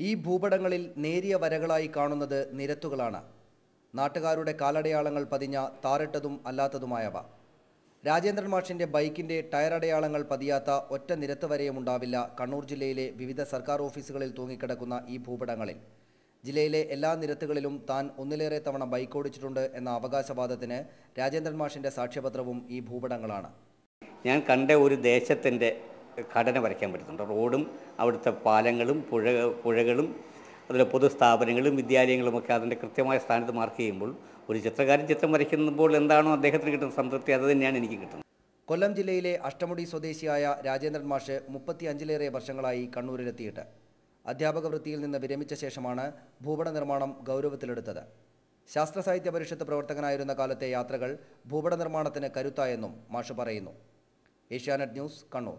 ഈ ഭൂപടങ്ങളിൽ നേരിയ വരകളായി കാണുന്നത് നിരത്തുകളാണ്. നാട്ടുകാരുടെ കാലടയാളങ്ങൾ പതിഞ്ഞ താറിട്ടതും അല്ലാത്തതുമായവ. രാജേന്ദ്രൻ മാഷിന്റെ ബൈക്കിന്റെ ടയർ അടയാളങ്ങൾ പതിയാത്ത ഒറ്റ നിരത്ത് വരെയും ഉണ്ടാവില്ല കണ്ണൂർ ജില്ലയിലെ വിവിധ സർക്കാർ ഓഫീസുകളിൽ തൂങ്ങിക്കിടക്കുന്ന ഈ ഭൂപടങ്ങളിൽ. ജില്ലയിലെ എല്ലാ നിരത്തുകളിലും താൻ ഒന്നിലേറെ തവണ ബൈക്ക് ഓടിച്ചിട്ടുണ്ട് എന്ന അവകാശവാദത്തിന് രാജേന്ദ്രൻ മാഷിന്റെ സാക്ഷ്യപത്രവും ഈ ഭൂപടങ്ങളാണ്. ഞാൻ കണ്ട ഒരു ദേശത്തിന്റെ ഘടന വരയ്ക്കാൻ പറ്റുന്നുണ്ട്. റോഡും അവിടുത്തെ പാലങ്ങളും പുഴ പുഴകളും അതുപോലെ പൊതുസ്ഥാപനങ്ങളും വിദ്യാലയങ്ങളും ഒക്കെ അതിന്റെ കൃത്യമായ സ്ഥാനത്ത് മാർക്ക് ചെയ്യുമ്പോൾ ഒരു ചിത്രകാരൻ ചിത്രം വരയ്ക്കുമ്പോൾ എന്താണോ അദ്ദേഹത്തിന് കിട്ടുന്ന സംതൃപ്തി അത് തന്നെയാണ് എനിക്ക് കിട്ടുന്നത്. കൊല്ലം ജില്ലയിലെ അഷ്ടമുടി സ്വദേശിയായ രാജേന്ദ്രൻ മാഷ് മുപ്പത്തി അഞ്ചിലേറെ വർഷങ്ങളായി കണ്ണൂരിലെത്തിയിട്ട്. അധ്യാപക വൃത്തിയിൽ നിന്ന് വിരമിച്ച ശേഷമാണ് ഭൂപട നിർമ്മാണം ഗൗരവത്തിലെടുത്തത്. ശാസ്ത്ര സാഹിത്യ പരിഷത്ത് പ്രവർത്തകനായിരുന്ന കാലത്തെ യാത്രകൾ ഭൂപട നിർമ്മാണത്തിന് കരുത്തായെന്നും മാഷ് പറയുന്നു. ഏഷ്യാനെറ്റ് ന്യൂസ് കണ്ണൂർ.